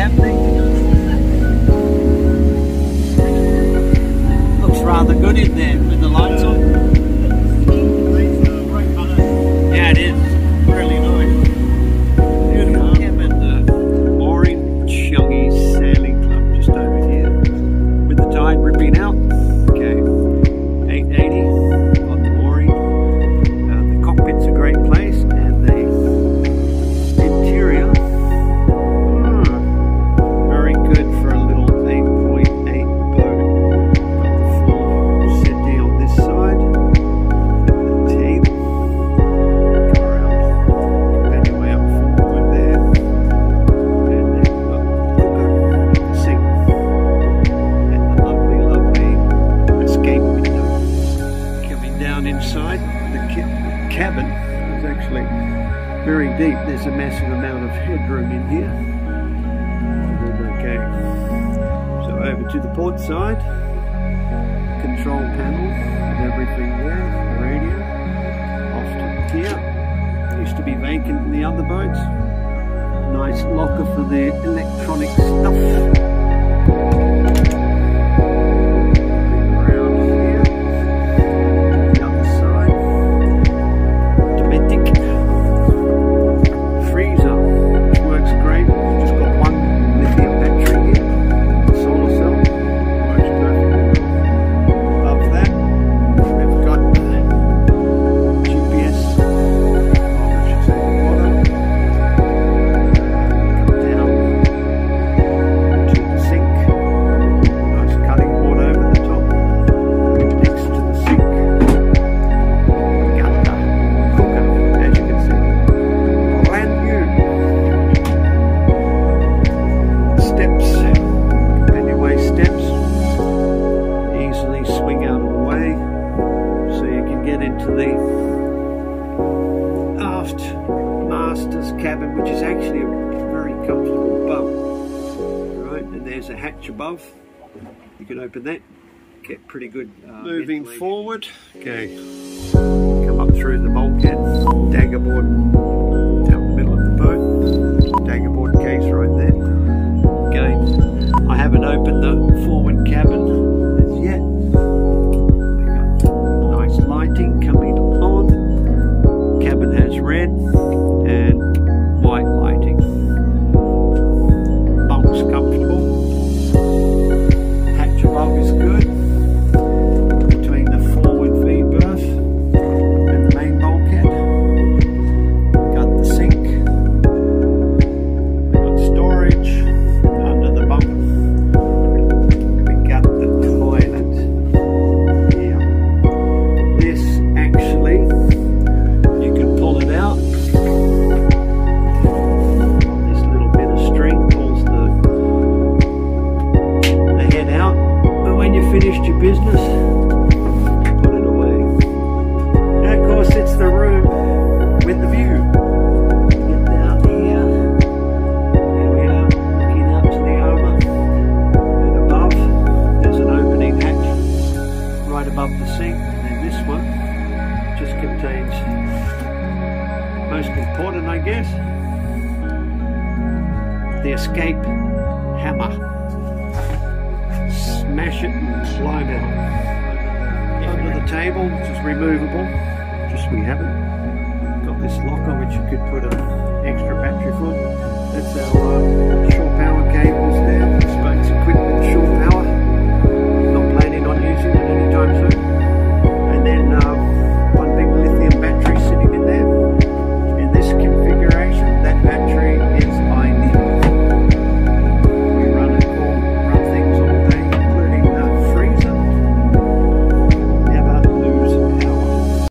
happening. Looks rather good in there with the lights on. Yeah, it inside, the, ca- the cabin is actually very deep. There's a massive amount of headroom in here. Okay. So over to the port side. Control panel and everything there. Radio. Off to here. Used to be vacant in the other boats. Nice locker for the electronic stuff. Steps, anyway steps, easily swing out of the way so you can get into the aft master's cabin, which is actually a very comfortable bunk. Right, and there's a hatch above. You can open that. Get pretty good. Uh, Moving ventilation. forward, okay. Come up through the bulkhead, dagger contains, most important, I guess, the escape hammer. Smash it and climb out. Under the table, which is removable, just we have it got this locker which you could put an extra battery for. That's our uh, shore power